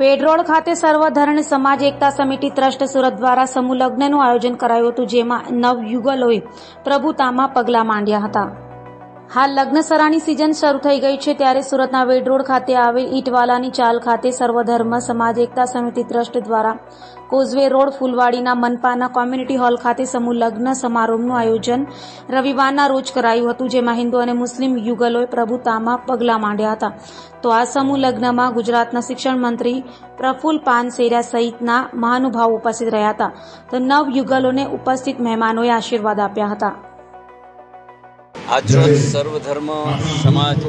વેડરોડ ખાતે સર્વધર્ણ સમાજ એકતા સમિતિ ટ્રસ્ટ સુરત દ્વારા સમૂહ લગ્નનું આયોજન કરાયું હતું, જેમાં નવયુગલોએ પ્રભુતામાં પગલાં માંડ્યા હતા. હાલ લગ્નસરાની સિઝન શરૂ થઈ ગઈ છે ત્યારે સુરતના વેડરોડ ખાતે આવેલ ઈટવાલાની ચાલ ખાતે સર્વધર્મ સમાજ એકતા સમિતિ ટ્રસ્ટ દ્વારા કોઝવે રોડ ફૂલવાડીના મનપાના કોમ્યુનિટી હોલ ખાતે સમૂહ લગ્ન સમારોહનું આયોજન રવિવારના રોજ કરાયું હતું, જેમાં હિન્દુ અને મુસ્લિમ યુગલોએ પ્રભુતામાં પગલાં માંડ્યા હતા. તો આ સમૂહ લગ્નમાં ગુજરાતના શિક્ષણ મંત્રી પ્રફુલ પાનસેરિયા સહિતના મહાનુભાવો ઉપસ્થિત રહ્યા હતા. તો નવ યુગલોને ઉપસ્થિત મહેમાનોએ આશીર્વાદ આપ્યા હતા. આજરોજ સર્વધર્મ, સમાજ,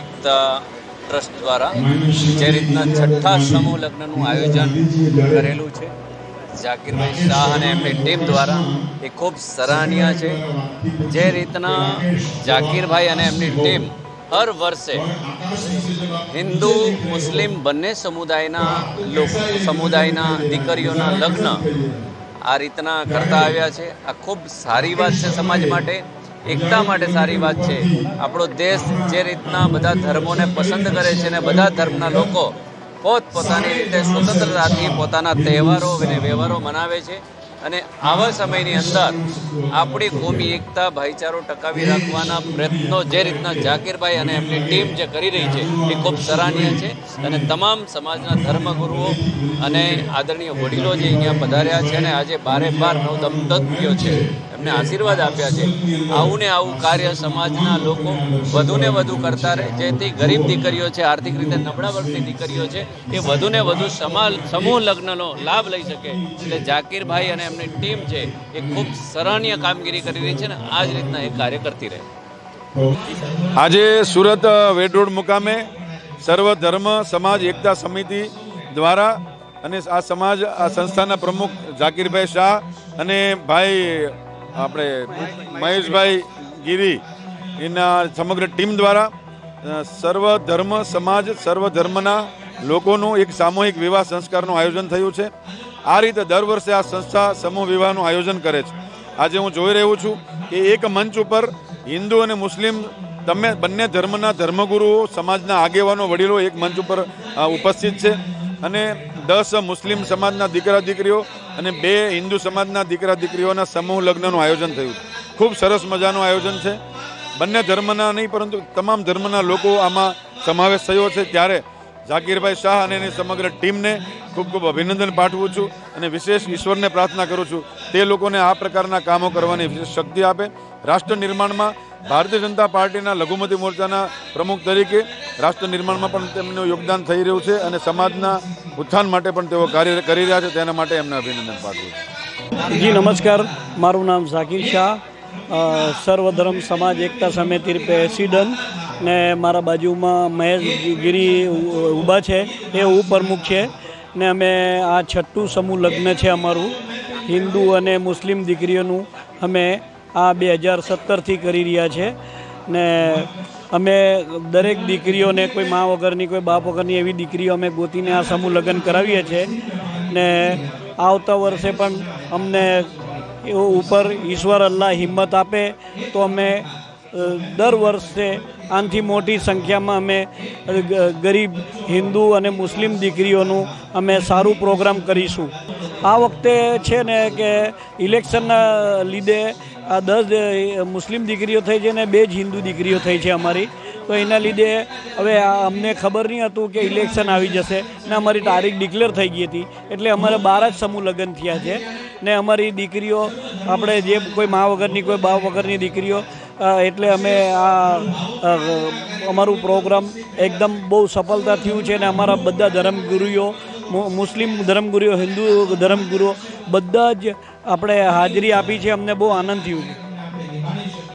એકતા ટ્રસ્ટ દ્વારા જે રીતના છઠ્ઠા સમૂહ લગ્નનું આયોજન કરેલું છે ઝાકીરભાઈ શાહ અને એમની ટીમ દ્વારા એ ખૂબ સરાહનીય છે. જે રીતના ઝાકીરભાઈ અને એમની ટીમ હર વર્ષે હિન્દુ, મુસ્લિમ બંને સમુદાયના લોકો, સમુદાયના દીકરીઓના લગ્ન આ રીતના કરતા આવ્યા છે. આ ખૂબ સારી વાત છે સમાજ માટે. એકતા માટે સારી વાત છે. આપણો દેશ જે રીતના બધા ધર્મોને પસંદ કરે છે અને બધા ધર્મના લોકો પોત પોતાની રીતે સ્વતંત્રતાથી પોતાના તહેવારો અને વ્યવહારો મનાવે છે અને આવા સમયની અંદર આપણી કોમી એકતા ભાઈચારો ટકાવી રાખવાના પ્રયત્નો જે રીતના જાકીરભાઈ અને એમની ટીમ જે કરી રહી છે એ ખૂબ સરાહનીય છે અને તમામ સમાજના ધર્મગુરુઓ અને આદરણીય વડીલો જે અહીંયા પધાર્યા છે અને આજે બારે બાર નવ દંપતીઓ છે. એમને આશીર્વાદ આપ્યા છે. આવું ને આવું કાર્ય સમાજના લોકો વધુને વધુ કરતા રહે. જેથી ગરીબ દીકરીઓ છે, આર્થિક રીતે નબળા વર્ગની દીકરીઓ છે, એ વધુને વધુ સમાલ, સમૂહ લગ્નનો લાભ લઈ શકે. એટલે ઝાકીરભાઈ અને એમની ટીમ છે, એ ખૂબ સરાહનીય કામગીરી કરી રહી છે ને આ જ રીતના એ કાર્ય કરતી રહે. આજે સુરત વેડ રોડ મુકામે સર્વ ધર્મ, સમાજ, એકતા સમિતિ દ્વારા અને આ સમાજ, આ સંસ્થાના પ્રમુખ ઝાકીરભાઈ શાહ અને ભાઈ આપણે મહેશભાઈ ગીરી એના સમગ્ર ટીમ દ્વારા સર્વ ધર્મ, સમાજ, સર્વ ધર્મના લોકોનું એક સામૂહિક વિવાહ સંસ્કારનું આયોજન થયું છે. આ રીતે દર વર્ષે આ સંસ્થા સમૂહ વિવાહનું આયોજન કરે છે. આજે હું જોઈ રહ્યો છું કે એક મંચ ઉપર હિન્દુ અને મુસ્લિમ તમે બંને ધર્મના ધર્મગુરુઓ, સમાજના આગેવાનો, વડીલો એક મંચ ઉપર ઉપસ્થિત છે. અને દસ મુસ્લિમ સમાજના દીકરા દીકરીઓ અને બે હિન્દુ સમાજના દીકરા દીકરીઓના સમૂહ લગ્નનું આયોજન થયું. ખૂબ સરસ મજાનું આયોજન છે. બંને ધર્મના નહીં, પરંતુ તમામ ધર્મના લોકો આમાં સમાવેશ થયો છે. ત્યારે ઝાકીરભાઈ શાહ અને એની સમગ્ર ટીમને ખૂબ ખૂબ અભિનંદન પાઠવું છું અને વિશેષ ઈશ્વરને પ્રાર્થના કરું છું. તે લોકોને આ પ્રકારના કામો કરવાની વિશેષ શક્તિ આપે. રાષ્ટ્ર નિર્માણમાં ભારતીય જનતા પાર્ટીના લઘુમતી મોરચાના પ્રમુખ તરીકે રાષ્ટ્ર નિર્માણમાં પણ તેમનું યોગદાન થઈ રહ્યું છે અને સમાજના ઉત્થાન માટે પણ તેઓ કાર્ય કરી રહ્યા છે, તેના માટે એમને અભિનંદન પાઠવું જી, નમસ્કાર. મારું નામ ઝાકીર શાહ. સર્વધર્મ સમાજ એકતા સમિતિ પ્રેસિડન્ટ ને મારા બાજુમાં મહેશ ગીરી ઊભા છે. એ ઉપપ્રમુખ છે ને અમે આ છઠ્ઠું સમૂહ લગ્ન છે અમારું. હિન્દુ અને મુસ્લિમ દીકરીઓનું અમે આ બે હજાર સત્તરથી કરી રહ્યા છે. ને અમે દરેક દીકરીઓને, કોઈ મા વગરની, કોઈ બાપ વગરની એવી દીકરીઓ અમે ગોતીને આ સમૂહ લગ્ન કરાવીએ છીએ. ને આવતા વર્ષે પણ અમને ઉપર ઈશ્વર અલ્લાહ હિંમત આપે તો અમે દર વર્ષે આનાથી મોટી સંખ્યામાં અમે ગરીબ હિન્દુ અને મુસ્લિમ દીકરીઓનું અમે સારું પ્રોગ્રામ કરીશું. આ વખતે છે ને કે ઇલેક્શનના લીધે આ દસ મુસ્લિમ દીકરીઓ થઈ છે ને બે જ હિન્દુ દીકરીઓ થઈ છે અમારી. તો એના લીધે હવે અમને ખબર નહીં હતું કે ઇલેક્શન આવી જશે. ને અમારી તારીખ ડિક્લેર થઈ ગઈ હતી. એટલે અમારે બાર જ સમૂહ લગ્ન થયા છે. ને અમારી દીકરીઓ, આપણે જે કોઈ મા વગરની, કોઈ બા વગરની દીકરીઓ એટલે અમે આ અમારું પ્રોગ્રામ એકદમ બહુ સફળતા થયું છે અને અમારા બધા ધર્મગુરુઓ મુસ્લિમ ધર્મગુરુઓ, હિન્દુ ધર્મગુરુઓ બધા જ આપણે હાજરી આપી છે. અમને બહુ આનંદ થયું છે.